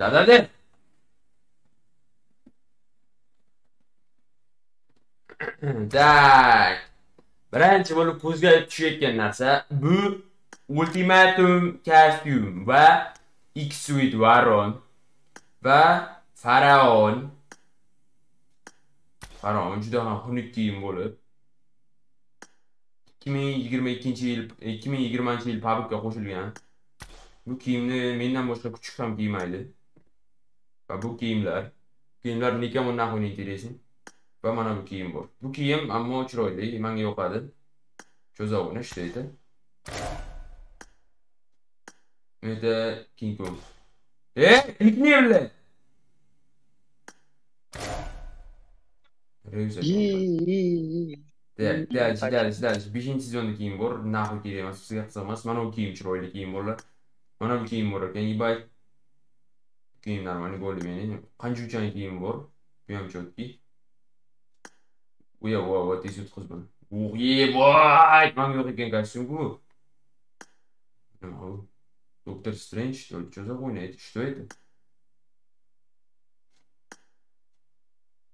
Да-да-да. Tak. Birinchi bo'lib ko'zga tushayotgan narsa bu Ultimatum kostyum va X-Suite Varon va Faraon. Faraon juda ham xunuk kiyim bo'lib 2022-yil 2020-yil Pabukka qo'shilgan. Bu kiyimni mendan boshqa kuchuk ham kiymaydi. Ve bu giyimler, giyimler nike mon nahun interesin. Ve mana bu giyim bor. Bu giyim ammo chiroyli, menga yoqadi. Cho'zovini ishlaydi. Bu yerda King Kong. E, ilkmeyimlar. Revizyon. Değerli, değerli, değerli, değerli. Beşinci sezonda kiyim bor. Nahu kiyim emas, sizga qiziq emas. Mana bu kiyim chiroyli kiyim borlar. Mana bu kiyim bor ekan, ibay. Kiyim нормальный bo'ldi менен. Канча uchan кийим бор? Bu ham Уя, уа, va, va, tez yutqiz buni. Uh, yeboy! Manga yo'q ekan Доктор Стрэндж, что ли? Что за хуйня? Это что это?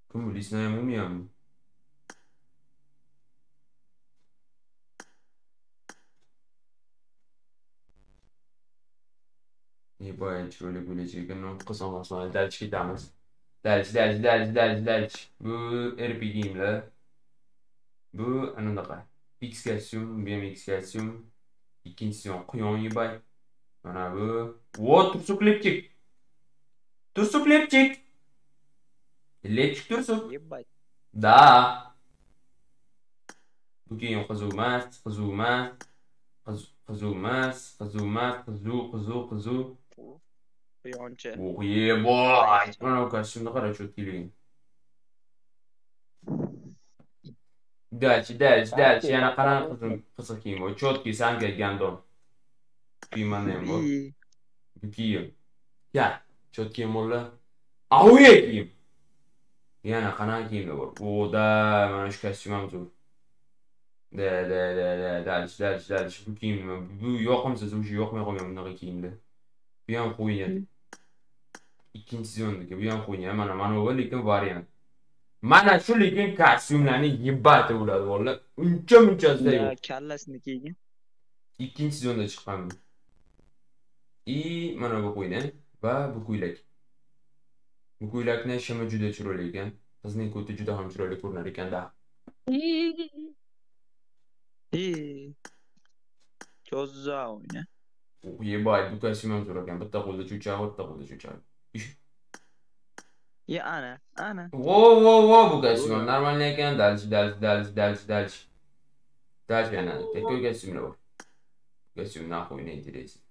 Кому? Лесная мумия? Ебать, чё-ли гулячий, ну, qism osmon, dalch ketamiz. Dalch, dalch, dalch, dalch, dalch. Bu RPG'imlar. Bu anaqa. X kostyum, bu ham X kostyum. Ikkinchisi ham quyon yebay. Mana bu. Vo, tursuk lepchik. Tursuk lepchik. Lepchik tursuk. Ебать. Да. Bu keyin qizuv emas, qizuv emas. qiz- Qizuv emas, qizuv. Quyonchi. Oh, yeboy. Mana bu kostyumni qara cho'tkiligiga. Дальше, дальше, дальше. Yana qara qizim, qiziq kiyim bor. Cho'tki, sanka gandon. Kiymani ham bor. И Bu kiyim. Ya, cho'tki mollar. Auye kiyim. Yana qanaqa kiyimlar bor? O da, mana shu kostyum ham zo'r. Da, da, da, da, dальше, dальше, dальше. Bu kiyim nima? Bu yoqimsiz, o'sha yoqmay qolgan bunaqa kiyimlar. Bu ham qo'ygan. Ikkinchi sezondagi bu ham qo'ygan. Mana mana bu lekin variant. Mana shu lekin kostyumlarni yibati bo'ladi vallahi. Uncha munchasida yo'q. Kallasini kiygan. ikkinchi sezonda chiqqan bu. И mana bu qo'ydan va bu ko'ylak. Bu ko'ylakni shimi juda chiroyli ekan. Qizning ko'ti juda ham chiroyli ko'rinar ekanda. За хуйня? Yebay, bu kostyum ham zo'r ekan. Bitta qo'lda cho'chaq, bitta qo'lda cho'chaq. Yeah, I know. I know. Wow, wow, wow, bukan semua. Normalnya kan dalj, dalj, dalj, dalj, dalj. Dalj kan ada. Tapi bukan semua lah. Bukan semua nak kau ini interest.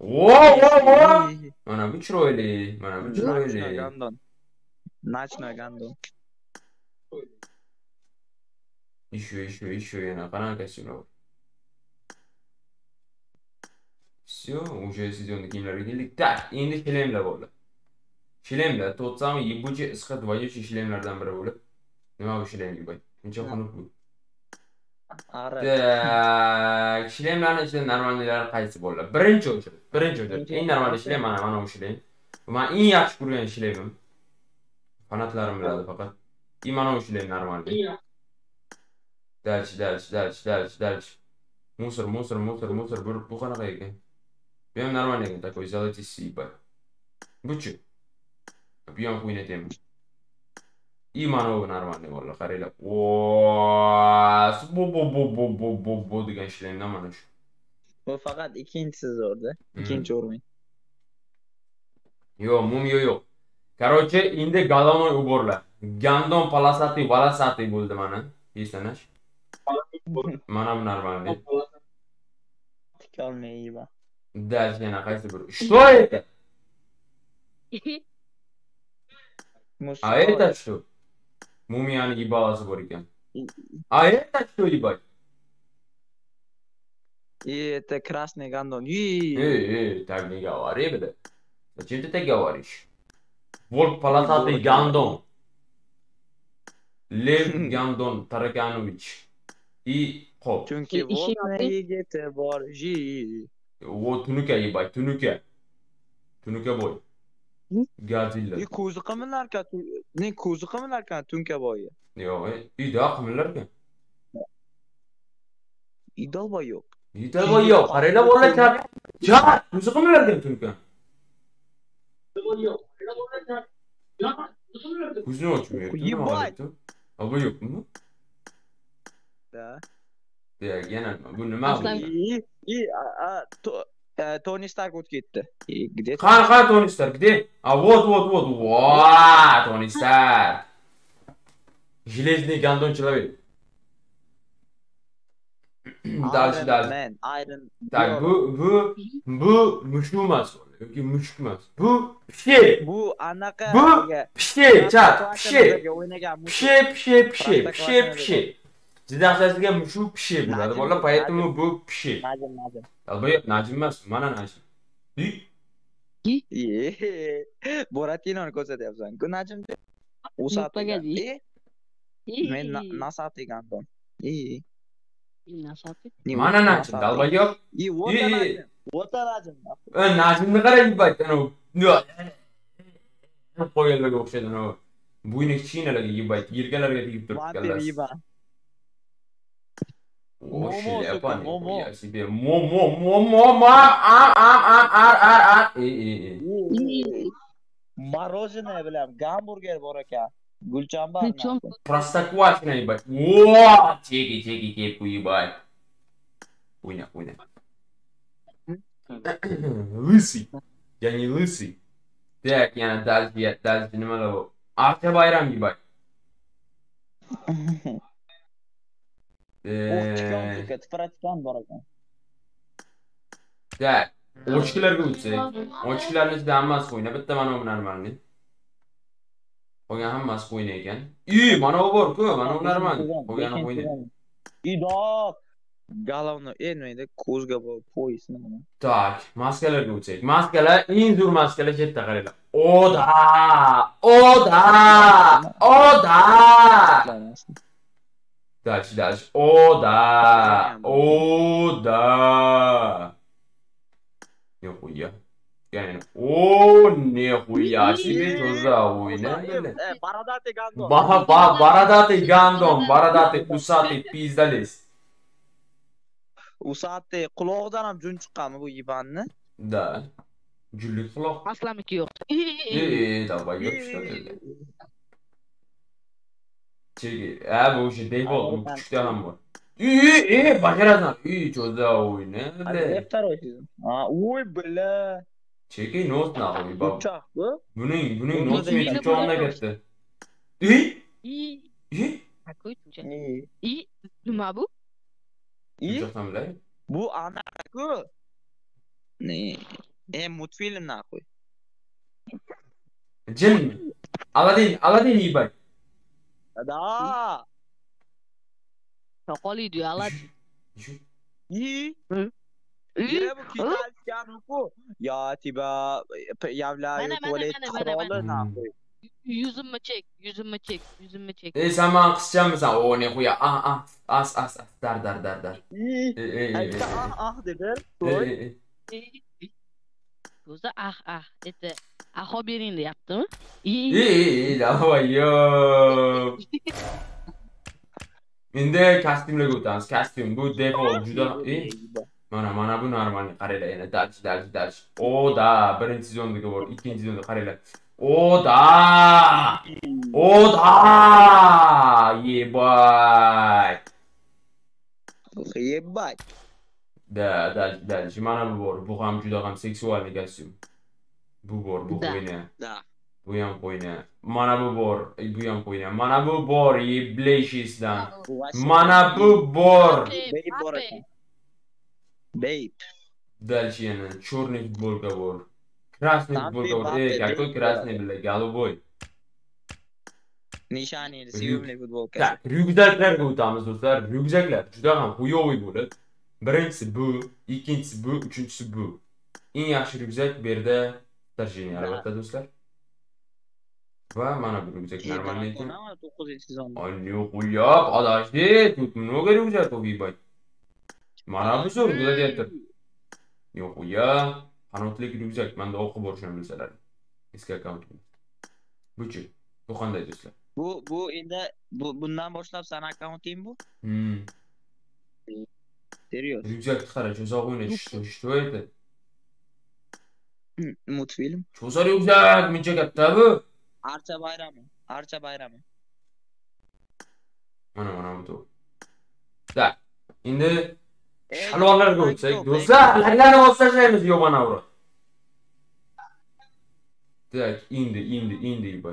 Wow, wow, wow. Mana bicara ni? Mana bicara ni? Naçna gandon. İşiyor, işiyor, işiyor yana. Bana kesin olur. Все, уже сезонный kiyimlarga keldik. Так, endi shlemlar bo'ldi. Shlemlar to'tsam ебучий isqat voyuchi shlemlardan biri bo'lib. Nima bu shlem yubay? Uncha xunuk bu. Ara. Так, shlemlarni ichida normalniylari qaysi bo'ladi? Birinchi o'chirib, birinchi o'chirib. Eng normal shlem mana mana bu shlem. Bu men eng yaxshi ko'rgan shlemim. Fanatlarim biladi faqat. И mana bu shlem normalniy. Дальше, дальше, дальше, дальше, дальше. Мусор, мусор, мусор, мусор. Bu, bu qanaqa ekan? Miałem normalnie taką zalety sipę. Buçu. Yapıyorum bu yönetimi. İmanov normalde valla karıyla. Ooo. Bu bu bu bu bu bu bu diken şeylerin aman şu. Bu fakat ikincisi zordu. İkinci hmm. ormayın. Yo mumyo yok. Karoche indi galanoy uborla. Gandon palasati valasati buldu bana. İyisiniz. Bana bu normalde. Tıkalmaya iyi bak. yana qaysi bir. Что это? А это что? Мумияni ебалasi bor ekan. А это что, ебать? И это красный гандон. И Эй, эй, так не говори, бля. Зачем ты так говоришь? Волк полосатый гандон. Лев Гандон Тараканович. И Хоп. Chunki И- ishing volna otang? Bor. Ji. Вот Tunuka ебать, Tunuka. Boy. Godzilla. И ko'zi qimirlarkan, ne ko'zi qimirlarkan tunka boyi. Yo'q, uyda qimillarkan. Idolboy yo'q. Uyda voy yo'q, qaranglar bolalar chat. Chat, ko'zi qimillarkan turkan. Ko'zini ochmıyor. Yebbay. Abi yo'qmi? Da. Ya, yana bu nima э, Тони Старк o'tib ketdi. Где? Qani qani Tony Stark, где? А вот вот вот. Ва, Tony Stark. Железный гандон человек. Дальше, дальше. Так, bu bu bu mushuk emas yoki mushuk emas. Bu pishi, bu anaqa Bu- pishi, chat, pishi. Prostokvashinaga o'ynagan mushuk. Pishi, pishi, Juda yaxshisiga mushuk pishi bo'ladi. Najm, Bola, поэтому bu pishi. Najm, Najm. Albatta, Najm emas, mana Najm. Boratinoni ko'rsatyapsan. Ku Najm Usat. E, men na- Nasat. E, не, mana Nasat. dalbayoq. И вот Najm. Вот qarang bayt, ana qo'yganlarga o'xshaydi ana bo'yni kichkinalarga yibayt, yelkalariga tegib turib Vampir kallasi. Очень я панику, я себе мо мо мо мо ма а а а а а а, а. Мороженое, бля, гамбургер, борока. Гульчамба. Простоквашина, ебать. О, теги, теги, кепку, типа, ебать. Хуйня, хуйня. лысый. Я не лысый. Так, я дальше, я дальше не могу. Арта Байрам, ебать. Eee, Tipratikan bor ekan. Так, ochkilarga o'tsak. Ochkilarni ichida hammasi qo'yna. Bitta mana bu normalniy. Qolgan hammasi qo'yna ekan. I, mana bu bor-ku, mana bu normal. Qolgani qo'yna. Idok. Головной, e nima ko'zga bor, poyis nima? Так, maskalarga o'tsak. Maskalar eng zo'r maskalar chetda qaranglar. Oda! Oda! Oda! Dać, dać. Oda! Oda! Ne huya? Yani o ne huya? Şimdi çözda oyna böyle. Baradate gandon. Ba ba baradate gandon. Baradate usate pizdales. Usate kulağıdan ham jun çıqqanmi bu ibanni? Da. Jullik quloq. Aslamiki yo'q. E, e, davay, yopishtirdi. Şey Çek. Ha bu şey değil oldu. Bu küçük daha mı? İyi iyi başaradan. İyi çoza oyunu. Hadi defter oynadım. Aa uy bla. Çeki not na abi bak. Uçak bu. Bunun bunun not mi tuttu onda gitti. İyi. İyi. İyi. Akoy. İyi. İyi. Numa bu? İyi. Tutacak bile. Bu ana ku. Ne? E mutfilm na koy. Cin. Aladdin, Aladdin iyi bak. Dadaa. Tokoli diyor Allah. İyi. Yine bu güzel yani bu. Ya tiba yavla tuvalet kralı ne yapıyor? Yüzümü çek, yüzümü çek, yüzümü çek. E sen bana kısacaksın mesela o ne huya ah ah as as as dar dar dar dar. İyi. E, e, e, e, ah ah dedi. E, e, e, e ey. O'zi ah ah desa, aho bering deyaptimi? И İyi, iyi, iyi. Давай, yo. Endi kostyumlarga o'tamiz. Kostyum bu default juda ey. Mana mana bu normal qaranglar yana daj daj daj. O da birinchi sezondagi bor, ikkinchi sezonda qaranglar. O da! O da! Yebay! Ебать. Da, daj daj. Mana bu bor. Bu ham juda ham seksualniy kostyum. Bu bor, bu Da. Da. Bu ham qo'yna. Mana bu bor, bu ham qo'yna. Mana bu bor, yebleysizdan. Mana bu bor. Babe. Дальше yana черный футболка bor. Красный футболка bor. Ey, какой красный, бля, голубой. Sevimli futbolka. Так, ryukzaklarga o'tamiz do'stlar. Ryukzaklar juda ham xuyoviy bo'ladi. Birinchisi bu, ikkinchisi bu, uchinchisi bu. Eng yaxshi ryukzak bu yerda tarjima albatta do'stlar. Va mana bu ryukzak normalniy ekan. 9 sezon. Ой, нихуя, подожди, тут много рюкзаков, ебать. Mana bu zo'r gladiator. Yo'q, ya, qanotlik ryukzak, menda o'qib borishni bilsalar. eski akkaunt buchi bu qanday do'stlar Bu bu endi bu bundan boshlab sani akkaunting bu? Hmm. Serios. ryukzakni qara cho'zoq o'ynaydi что что это? Multfilm. cho'za ryukzak muncha katta bu Archa bayrami. Archa bayrami. mana mana bu так endi to'p, o'tsak do'stlar laglarni bosib tashlaymiz mana bura так endi endi endi bu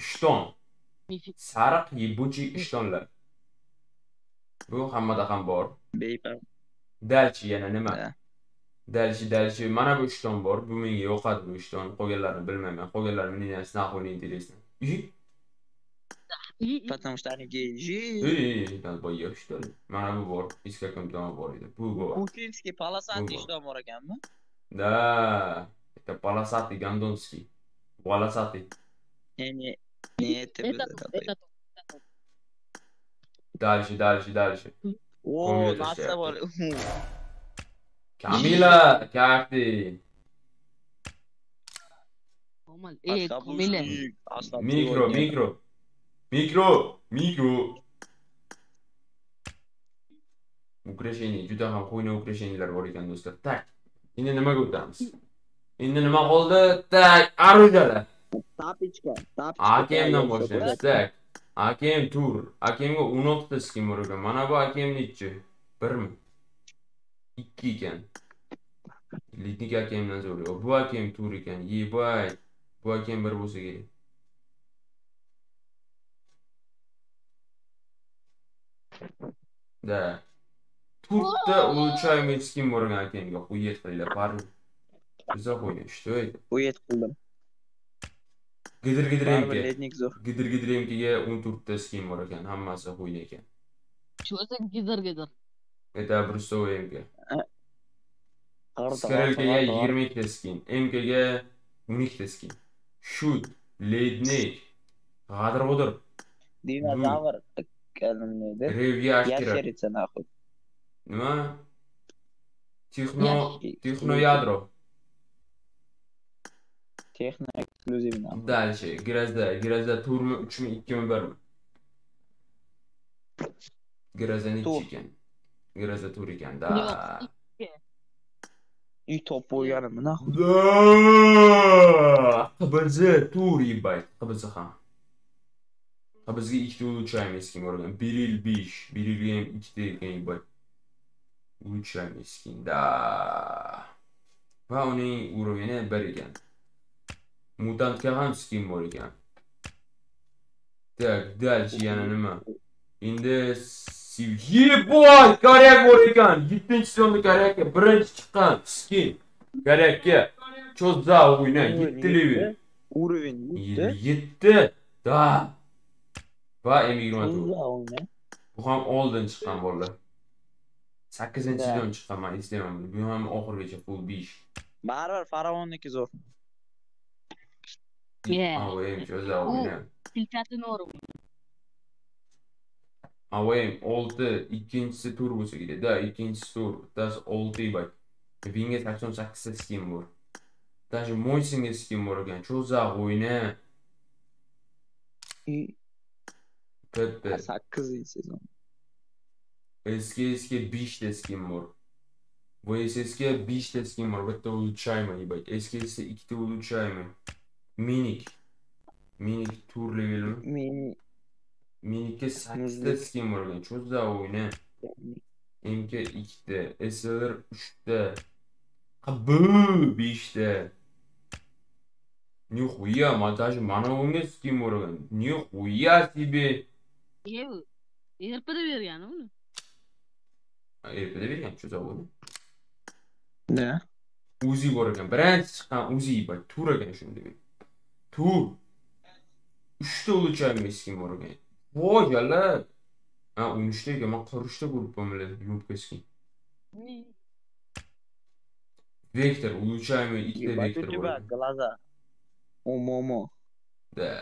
ishton sariq yebuchi ishtonlar bu hammada ham bor Beypar. dalchi yana nima Da. dalchi dalchi mana bu ishton bor bu menga yoqadi bu ishton qolganlarini bilmayman qolganlari мне нахуй не интересно Потому что они геи. надо боюсь что ли mana bu bor eski akkauntim bor edi bu bor полосатый Bu bor. ishton bor ekanmi? да это полосатый гондонский волосатый Не, не. Не, это это дальше дальше дальше Var? Камила как ты Normal. Ey, Kamile. Aslan Mikro, mikro. Mikro, mikro. Ukrasheniya, juda ham qo'yna ukrasheniyalar bor ekan do'stlar. Tak. Endi nimaga o'tamiz? Endi nima qoldi? Tak, оружиялар. Tapichka. Tapichka. AKMdan boshlaymiz. Tak. AKM tur. AKMga 16 ta skin bor ekan. Mana bu AKM nechi? 1 mi? 2 ekan. Litnik AKMdan zo'r. Bu AKM tur ekan. Yebay. Bu AKM 1 bo'lsa kerak. Да. Улучшаемый скин Морган AKMga хует qilinglar, парни. Bizda qo'ying. Что это? Uyet qildim. Gidir gidir Baribir emka. lednik zo'r. Gidir gidir emkaga 14 ta skin bor ekan. Hammasi qo'ydi ekan. Shu o'zi gidir gidir. Это брустовый emka. Qarda, Skrelkaga qarda, qarda. 20 ta skin, emkaga 12 ta skin. Shoot, lednik, g'adir g'udir, Dinozavr. Kalim neydi? revga ashkira. Ящерица нахуй. Nima? Texno, Ящик. Texno yadro. Техно эксклюзив нахуй. Дальше, Grazda, Grazda turmi 3mi 2mi 1mi? Grazda nechi Tur. ekan? Grazda tur ekan, da. Топ bo'lganimi nahul? Да! QBZ tur ебать, QBZ ham. QBZga ikkita улучшаемый skin bor ekan. 1 yil 5, 1 yilga ham ikkita ekan ебать. Улучшаемый skin, da. Va uning уровени 1 ekan. Mutantga ham skin bor ekan. Так, дальше yana nima? Endi Yeboy, koryak bor ekan. 7-sezonda koryakka birinchi chiqqan skin. Koryakka cho'za o'yna 7 level. Уровень 7. 7. Da. Va M24. Cho'za o'yna. Bu ham oldin chiqqan bolalar. 8 Da. sezon chiqqan, men eslayman. Bu ham oxirigacha full 5. Baribir Faravonniki zo'r. Yeah. Avoyim cho'za o'yna. Filtratini o'rib. Avoyim 6, ikkinchisi tur bo'lsa kerak. Da, ikkinchisi tur. Bittasi 6 bak. Vinga 88 ta skin bor. Даже Moysinga skin bor ekan. Cho'za o'yna. Pepe. 8 sezon. Eski eski 5 ta skin bor. Bu eski 5 ta skin bor. Bitta улучшаемый, ебать. Eski esa 2 ta улучшаемый. Minik. Minik tur levelmi? Men Minikka 8 ta Muzlik. skin bor ekan. Cho'za o'yna. MK 2 ta, SLR 3 ta. Qabu 5 ta. Нихуя, man даже mana unga skin bor ekan. Нихуя себе. Ye, erpida bergan uni. Erpada bergan cho'za o'yna. da. Uzi bor ekan. Birinchi chiqqan Uzi bak, tur ekan shunday. Tu. Üçte olacağım keskin var benim. Vay ya lan. Ha 13'teyken ben karışta grup bölümledim. Yumruk keskin. Vektör olacağım ilk de vektör var. Glaza. O momo. De.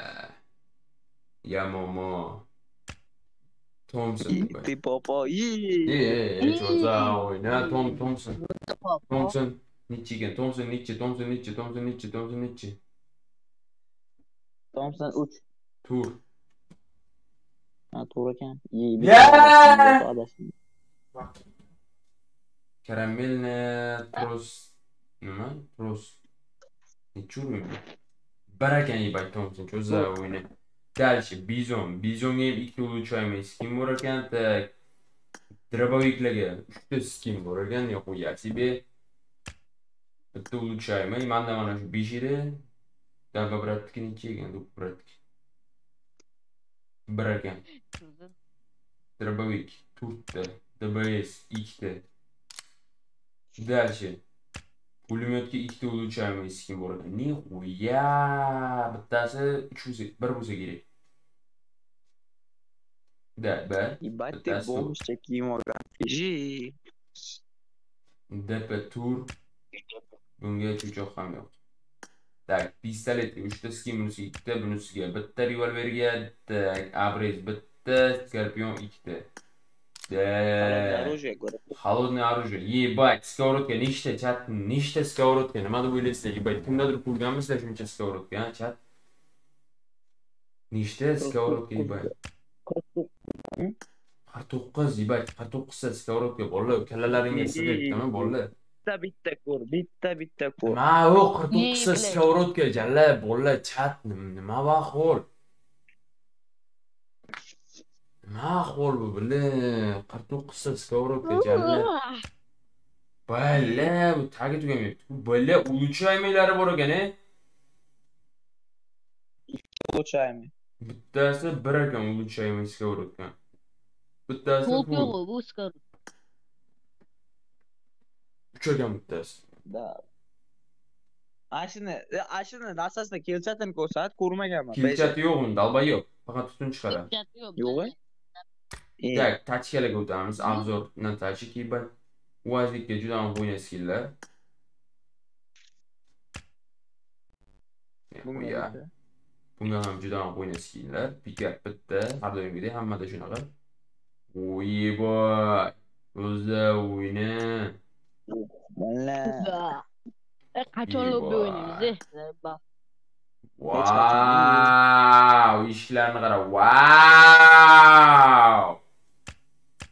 Ya momo. Thompson. Ti popo. Ye. Çoza oyna Tom Thompson. Thompson. Nietzsche, Thompson, Nietzsche, Thompson, Nietzsche, Thompson, Nietzsche, Thompson, Nietzsche. Thompson nechi? Thompson 3. tur Ha, to'g'ri ekan. Ye, bir Ya! adashdim, adashdim. Karamельne прос nima прос nechur bir ekan yebak Thompson cho'za o'yini дальше bizon bizonga ham ikkita улучшаемый skin bor ekan так дробовикlarga uchta skin bor ekan нихуя себе bitta улучшаемый manda mana shu besh edi Gagabratniki necha ekan Dubratniki bir ekan дробовик to'rtta dbs ikkita Дальше. Pulemyotga ikkita улучшаемый skin bor ekan. Nixuya! Bittasi 3 bo'lsa, 1 bo'lsa kerak. Da, bir. Ебать ты бомж. Жи. DP tur. Bunga cho'choq ham yo'q. Tak, pistolet 3 ta skin bunisi ikkita, bunisiga bitta revolverga, tak, abrez bitta, skorpion ikkita. Da. Оружие, говорю. Холодное оружие. Ебать, сковородка nechta chat, nechta сковородка. Nima deb o'ylaysizlar? Ебать, kimdadir ko'rganmisizlar shuncha сковородка, ha, chat? Nechta сковородка, ебать? 49, ебать, 49 ta сковородка. Bolalar, kallalaringga sig'ibdimi, bolalar? Bitta bitta ko'r, bitta bitta ko'r. Nima u 49 ta Ey, сковородка, jalla, bolalar, chat, nim- nima bu ahvol? Nima ahvol bu, bilin? 49 ta сковородка, jalla. Balla, bu tagi tugamayapti. Balla ulучшаемыйлari bor ekan, e? Bittasi bir ekan ulучшаемый сковородка. Bittasi bu yo'q bu skor. Čögam-tas. Da. Ashini, ashini dastasida kelchatini ko'rsat, ko'rmaganman. Kelchati yo'q unda, albatta yo'q. Faqat tutun chiqaradi. Kelchati yo'q. Yo'q. Так, тачкаларга o'tamiz. Обзор на тачки бер. Уазикка juda ham o'yna skilllar. Bunga ham juda ham o'yna skilllar. Pikap bitta, har doimgidek hammada shunaqa. Voyboy. O'zi o'yna. Mana. E, Qachon lobbi o'ynaymiz? Vau! Eshiklarni qara. Vau!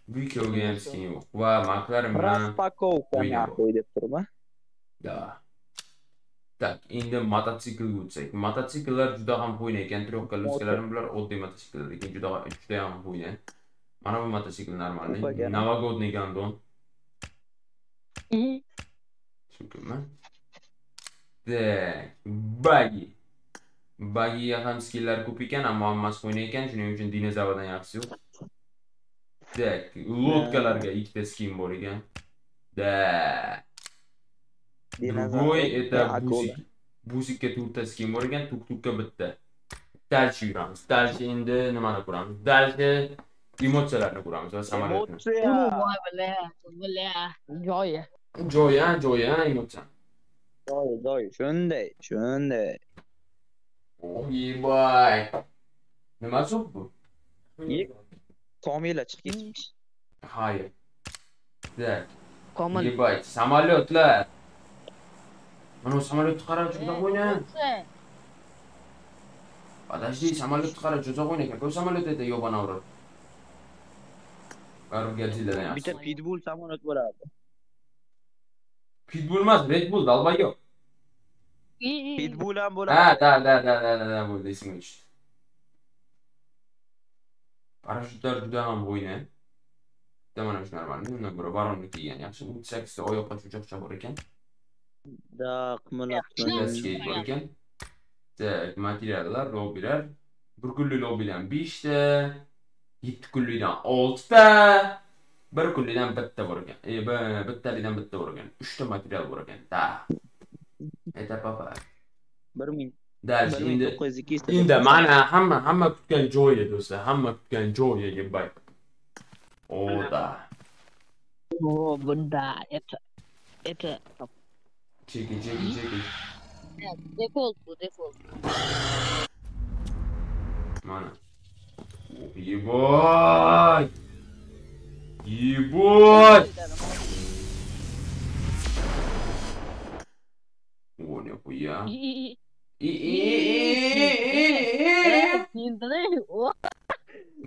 Bu ikkoviga ham skin yo'q. Va maklarim bilan Распаковка нахуй deb turma. Da. Так, endi mototsiklga o'tsak. Mototsikllar juda ham qo'yna ekan. Трёхка luskalarim bular oddiy mototsikllar lekin juda juda ham qo'yna. Mana bu mototsikl normalniy. Новогодний гандон. Mhm. Tushundingmi? Так, bagi. Bagiga ham skilllar ko'p ekan, ammo hammasi qo'yna ekan, shuning uchun dinozavrdan yaxshisi yo'q. Так, lodkalarga ikkita skin bor ekan. Da. Другой это бусик. Busikka to'rtta skin bor ekan, tuk-tukka bitta. Dalshi yuramiz. Dalshi endi nimani ko'ramiz? Dalshi emotsiyalarni ko'ramiz va samolyotni. Emotsiya. Joyi. Joyi, ha, emotsiya. Doy, doy, shunday, shunday. Oyboy. Nima so'p bu? Ye- Komila chiqib ketmiş. Hayır. Komil. ебать, samolyotlar. Mana bu samolyotni qara, cho'zaq o'yna. Подожди, samolyotni qara, cho'zaq o'yna. Какой самолет это, ёбаный урод? Barib Godzilla'dan Bitta pitbull samolyot bo'ladi. Pitbull emas, Red Bull, dalbayoq. Pitbull ham Ha, bo'ladi. da, da, da, da, da, da, bo'ldi, esimga tushdi. Parashyutlar juda ham bo'yni. Bitta mana shu normalniy, undan ko'ra baronni kiygan yaxshi. 38 ta oyoqqa cho'choqcha bor ekan. Da, qimillab Bitta bor ekan. Tak, materiallar, lobbilar. Bir kunlik lobbidan 5 ta, 7 kunlikdan 6 ta, bir kunlikdan bitta ekan. E, bi- bittalikdan bitta bor ekan. 3 ta material bor ekan. Da. Это papa. 1000 Dальше endi 1902 endi mana hamma hamma kutgan joyi do'stlar, hamma kutgan joyiga bak. Oda. O, bunda. Это. Это. Cheki, cheki, cheki. Default bu, default. Mana. Ебать! Ебать! О, нихуя. И- и- и. I, i, i, i, i. Tushuntiring? O,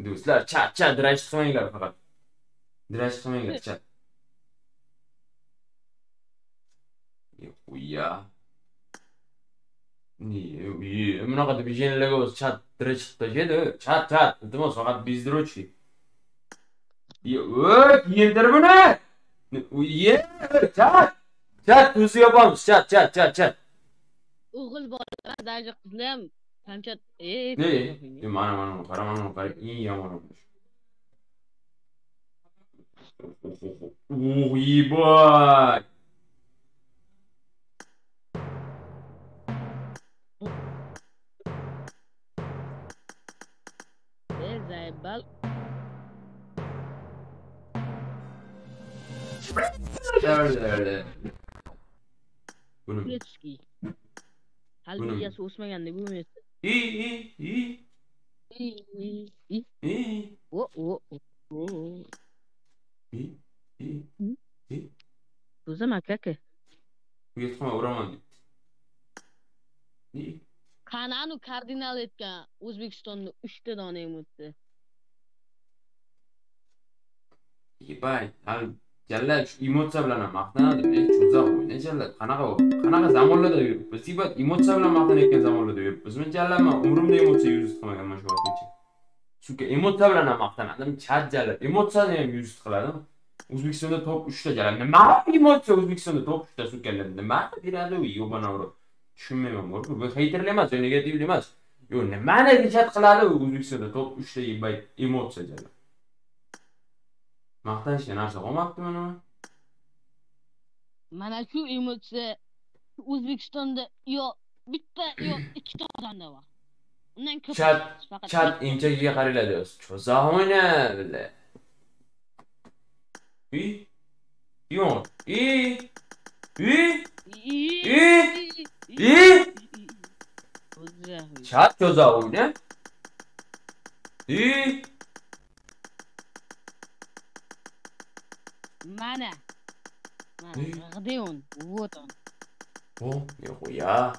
Do'stlar, chat, chat, diraj chiqmanglar faqat. Diraj chiqmanglar, chat. Yo'q, ya. Ne, bunaqa движениеларga o'zi chat diraj chiqib tashlaydi. Chat, chat, iltimos faqat bezdiruvchi. Yo'q, yendir buni. Ye, chat. Chat, o'zi yopamiz. Chat, chat, chat, chat. o'g'il bola, даже qizlar ham kamchat. Ey, Ne? Mana mana qara mana qara eng yomon bo'lmuş. Oh, ебать. Nerede? Bunu. Halbuki ya soğusma geldi bu mu? İyi iyi iyi. İyi iyi iyi. İyi. O o o. İyi iyi iyi. Bu zaman kaka. Yetme uğramam. İyi. Kananu kardinal etken Uzbekistan'da üçte tane mutlu. İyi bay. Abi jalla shu emotsiya bilan ham maqtanadi. Ey, cho'zoq o'yna jalla. Qanaqa qanaqa zamonlarda yuribmiz? ibat emotsiya bilan maqtanayotgan zamonlarda yuribmizmi? Jalla man umrimda emotsiya yuz qilmaganman shu vaqtgacha. Suka, emotsiya bilan ham maqtanadim. Chat jalla. Emotsiyani ham yuz qiladim. O'zbekistonda top 3 ta jalla. Nima emotsiya O'zbekistonda top 3 ta sukalar? Nima beradi u yobana uru? Tushunmayman bu. Bu heyterlar emas, yo negativli emas. Yo, nimani chat qiladi u O'zbekistonda top 3 emotsiya jalla. maqtashga olmabdimi uni mana shu emotsiya o'zbekistonda yo bitta yo ikkita odamda bor undan ko'p chat chat emchagiga qaranglar что за хуйня бля и и он и и и и чат что за хуйня и I. Mana. Mana, I. где он? Вот он. О, нихуя.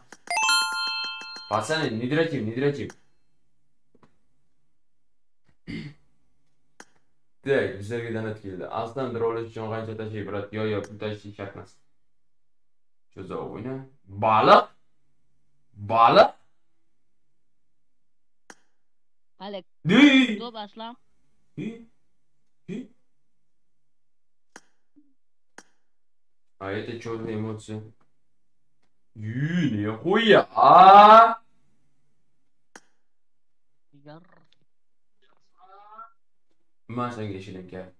Пацаны, не дротим, не дротим. Так, bizlarga donat keldi. Aslan drolish uchun qancha tashiy brат? Yo, yo, pul tashish shart emas. Cho'zoq o'yna. Baliq. Baliq. Hali Di. to'p aslan. A je teď čort emoce. Jú, nechuj, a... Máš tak ještě gel.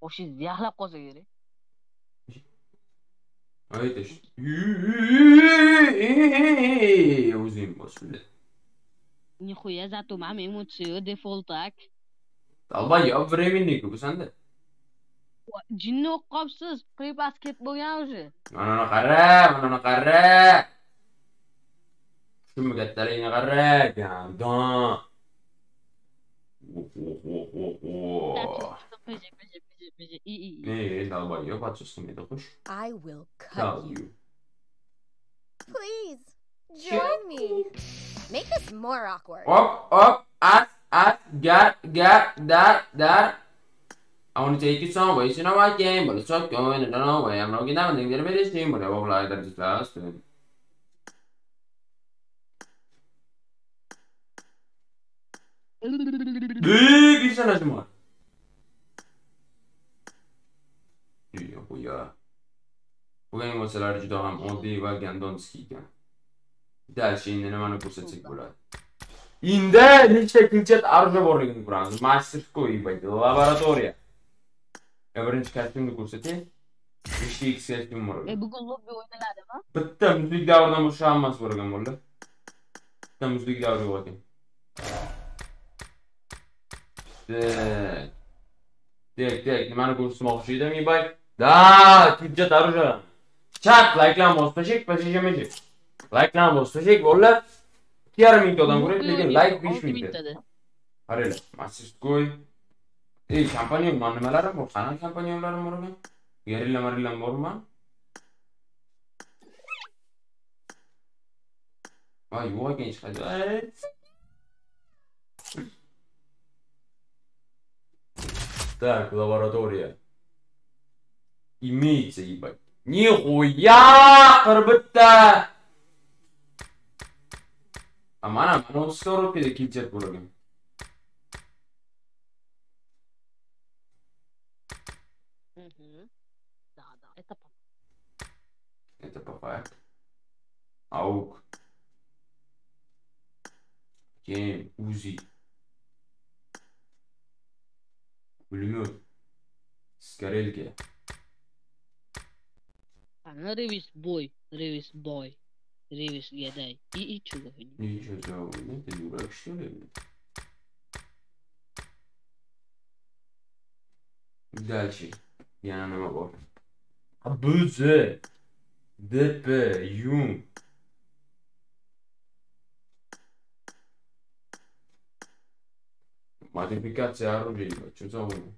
O şey ziyahla koza geri. Haydi işte. Uzayım basule. Nihuya zaten mam emotsiyo default tak. Alba ya, vremini gibi sende. Jinni o'qib qolibsiz. Creepas ketib bo'lgan уже. Mana uni qara, mana uni qara. Shumi kattaligini qara, gandon. Piji, piji, piji, piji. I, i, i. Ne, долбоёб, отсутствует qush. I will cut Cut you. you. Please, join me. Make this more awkward. Hop, hop, at, at, got, got, that, that. I want to take you somewhere. It's not my game, but it's not going. I don't know where. I'm not getting down. They're very similar. I will like that disaster. Büyük insan acıma. Diyor bu ya. Bugün mesela Cidoğan olduğu ve Gendonski'yken. Der şeyinden hemen kursatık buraya. İnde hiç çekilecek arzu boruyun buranız. Master koyu baydı. Laboratoriya. Öğrenci kelsimini görseti. İşte iki kelsim var. E bu gulluk bir oynalar mı? Bitti. Müzlik davradan boşanmaz var. Bitti. Müzlik davradan var. Dek. Dek dek. Nimani ko'rsatmoqchi edim, ibay. Da, tijja daruja. Chak, likelan bosmashik, pashashamajik. Likelan bosmashik, bolalar 2,5 mingta odam ko'radi, lekin like 5 mingta. Qaranglar, masjidgo'y ey kompaniyon bor nimalari bor qanaqa kompaniyonlari bor ekan gerilla marilla bormi voy yo'q ekan hech qaysi так лаборатория имеется ебать нихуя qirbitta a mana mana o'ttiz rupiyaga ketjat bo'lagan Это папа. Это папа. Аук. Окей, Узи. Пулемет. Скорельки. А, ну ревис бой, ревис бой, ревис гадай. И, и чего? И чего? Ну ты дурак что ли? Дальше. Я не могу. БЗ. ДП. Юм. Модификация оружия. Что за хуйня?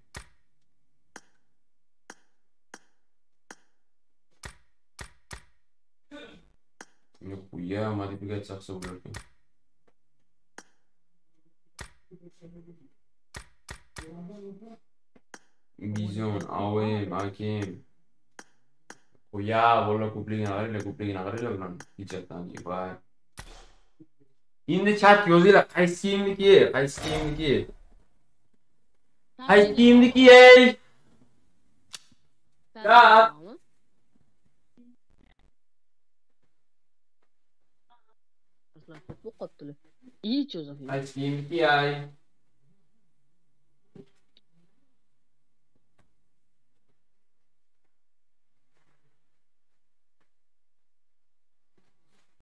Нихуя ya, vos lo cumplí a ver, lo cumplí a ver, lo diyecektim ki vay. Endi chat yozinglar, qaysi kiyimniki? Qaysi kiyimniki? Qaysi kiyimniki? Chat. Qaysi kiyimniki?